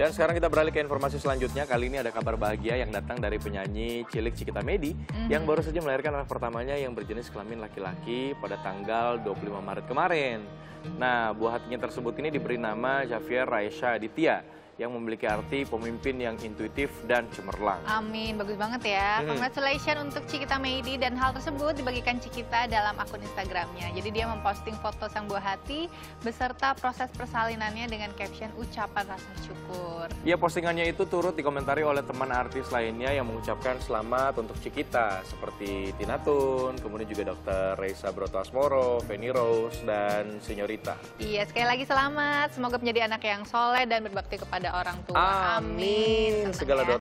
Dan sekarang kita beralih ke informasi selanjutnya. Kali ini ada kabar bahagia yang datang dari penyanyi cilik Cikita Medi Mhm. yang baru saja melahirkan anak pertamanya yang berjenis kelamin laki-laki pada tanggal 25 Maret kemarin. Nah, buah hatinya tersebut ini diberi nama Javier Raisha Aditya yang memiliki arti pemimpin yang intuitif dan cemerlang. Amin, bagus banget ya. Hmm. Congratulations untuk Cikita Meidi dan hal tersebut dibagikan Cikita dalam akun Instagramnya. Jadi dia memposting foto sang buah hati beserta proses persalinannya dengan caption ucapan rasa syukur. Ya postingannya itu turut dikomentari oleh teman artis lainnya yang mengucapkan selamat untuk Cikita seperti Tina Tun, kemudian juga Dr. Reisa Broto Asmoro, Feni Rose, dan Senyorita. Iya, sekali lagi selamat. Semoga menjadi anak yang soleh dan berbakti kepada orang tua. Amin. Seneng Segala doa